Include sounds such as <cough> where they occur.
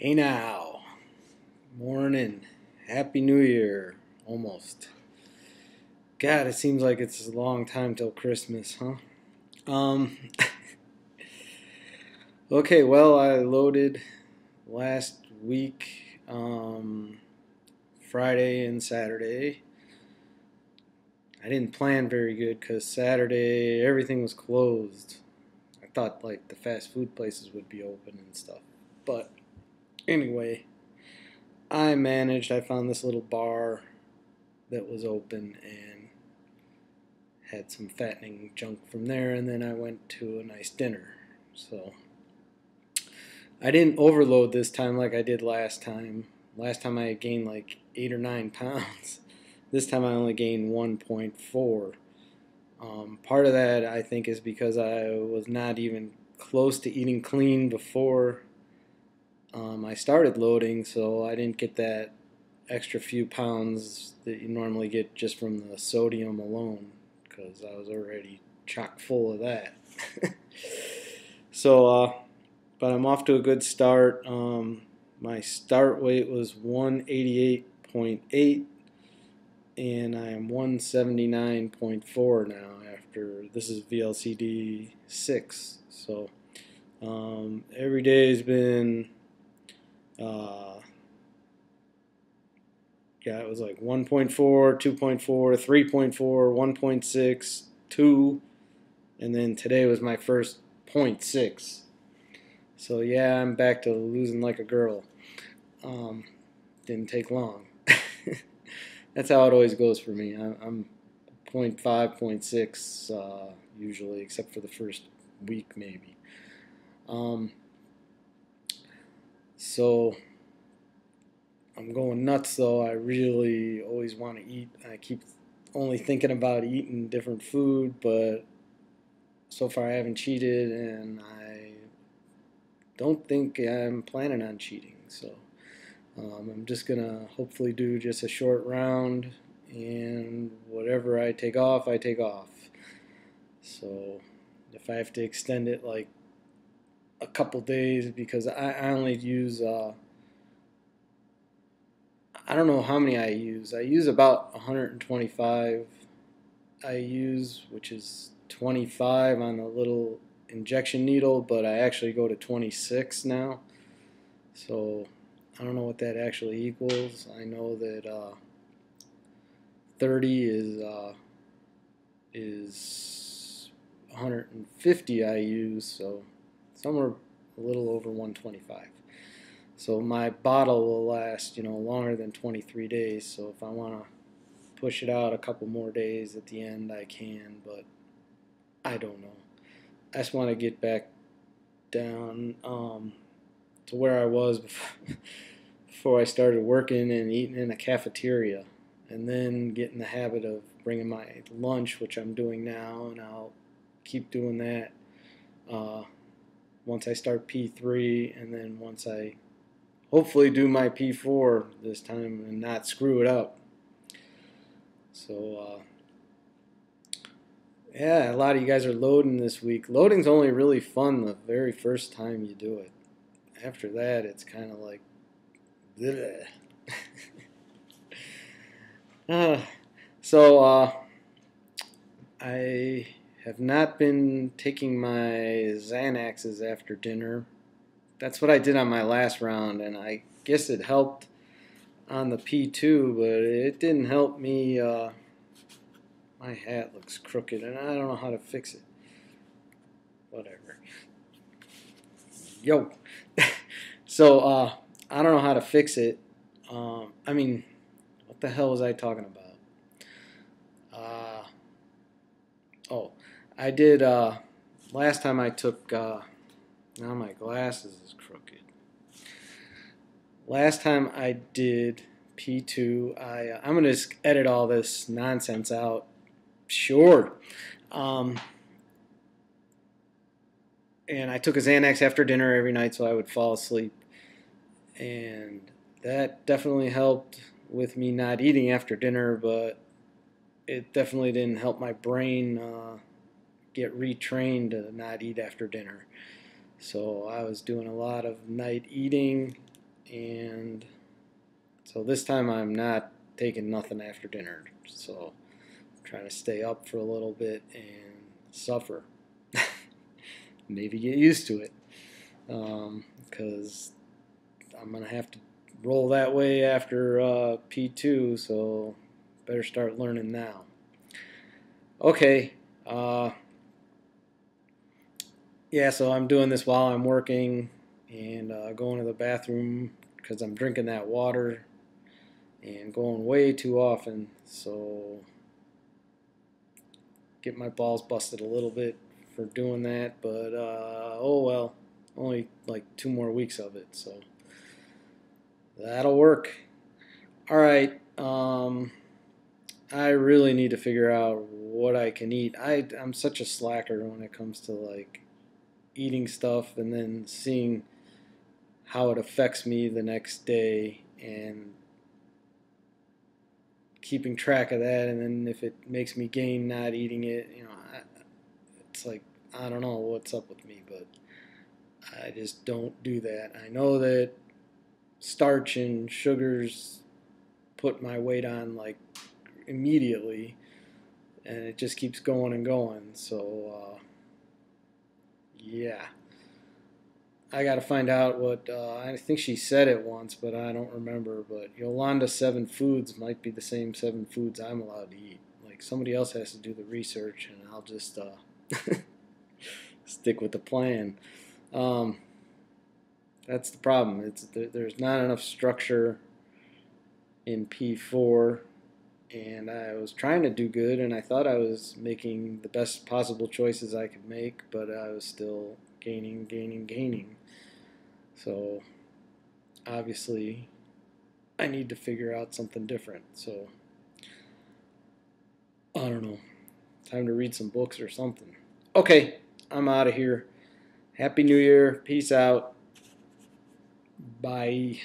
Hey now. Morning. Happy New Year. Almost. God, it seems like it's a long time till Christmas, huh? Um <laughs> Okay, well, I loaded last week um Friday and Saturday. I didn't plan very good cuz Saturday everything was closed. I thought like the fast food places would be open and stuff. But anyway, I managed. I found this little bar that was open and had some fattening junk from there, and then I went to a nice dinner. So I didn't overload this time like I did last time. Last time I gained like eight or nine <laughs> pounds. This time I only gained 1.4. Um, part of that I think is because I was not even close to eating clean before um, I started loading, so I didn't get that extra few pounds that you normally get just from the sodium alone because I was already chock full of that. <laughs> so, uh, but I'm off to a good start. Um, my start weight was 188.8 and I am 179.4 now after this is VLCD 6. So um, every day has been uh, yeah, it was like 1.4, 2.4, 3.4, 1.6, 2, and then today was my first 0.6. So yeah, I'm back to losing like a girl. Um, didn't take long. <laughs> That's how it always goes for me. I, I'm 0.5, 0.6 uh, usually, except for the first week maybe. Um, so I'm going nuts though. I really always want to eat. I keep only thinking about eating different food, but so far I haven't cheated and I don't think I'm planning on cheating. So um, I'm just going to hopefully do just a short round and whatever I take off, I take off. So if I have to extend it like a couple days because I, I only use uh, I don't know how many I use. I use about 125 IU, which is 25 on the little injection needle, but I actually go to 26 now. So I don't know what that actually equals. I know that uh, 30 is uh, is 150 IU, so somewhere a little over 125. So my bottle will last, you know, longer than 23 days. So if I want to push it out a couple more days at the end, I can, but I don't know. I just want to get back down um, to where I was <laughs> before, before I started working and eating in a cafeteria, and then get in the habit of bringing my lunch, which I'm doing now, and I'll keep doing that. Uh, once I start P3 and then once I hopefully do my P4 this time and not screw it up. So, uh, yeah, a lot of you guys are loading this week. Loading's only really fun the very first time you do it. After that, it's kind of like, <laughs> uh, so, uh, I have not been taking my Xanaxes after dinner. That's what I did on my last round, and I guess it helped on the P2, but it didn't help me. Uh, my hat looks crooked, and I don't know how to fix it. Whatever. Yo. <laughs> so, uh, I don't know how to fix it. Um, I mean, what the hell was I talking about? Uh, oh, I did, uh, last time I took, uh, now my glasses is crooked. Last time I did P2, I, uh, I'm going to edit all this nonsense out. Sure. Um, and I took a Xanax after dinner every night so I would fall asleep. And that definitely helped with me not eating after dinner, but it definitely didn't help my brain uh, get retrained to not eat after dinner. So I was doing a lot of night eating and so this time I'm not taking nothing after dinner. So I'm trying to stay up for a little bit and suffer. <laughs> Maybe get used to it because um, I'm gonna have to roll that way after uh, P2. So better start learning now. Okay. Uh, yeah, so I'm doing this while I'm working and uh, going to the bathroom because I'm drinking that water and going way too often. So get my balls busted a little bit for doing that, but uh, oh well, only like two more weeks of it, so that'll work. All right. Um, I really need to figure out what I can eat. I, I'm such a slacker when it comes to like eating stuff and then seeing how it affects me the next day and keeping track of that. And then if it makes me gain not eating it you know I, it's like i don't know what's up with me but i just don't do that. I know that starch and sugars put my weight on like immediately and it just keeps going and going. So uh, yeah I got to find out what uh, I think she said it once, but I don't remember. But Yolanda Seven Foods might be the same seven foods I'm allowed to eat. Like somebody else has to do the research, and I'll just uh, <laughs> stick with the plan. Um, that's the problem. It's there, there's not enough structure in P4, and I was trying to do good, and I thought I was making the best possible choices I could make, but I was still gaining, gaining, gaining. So obviously, I need to figure out something different. So I don't know. Time to read some books or something. Okay, I'm out of here. Happy New Year. Peace out. Bye.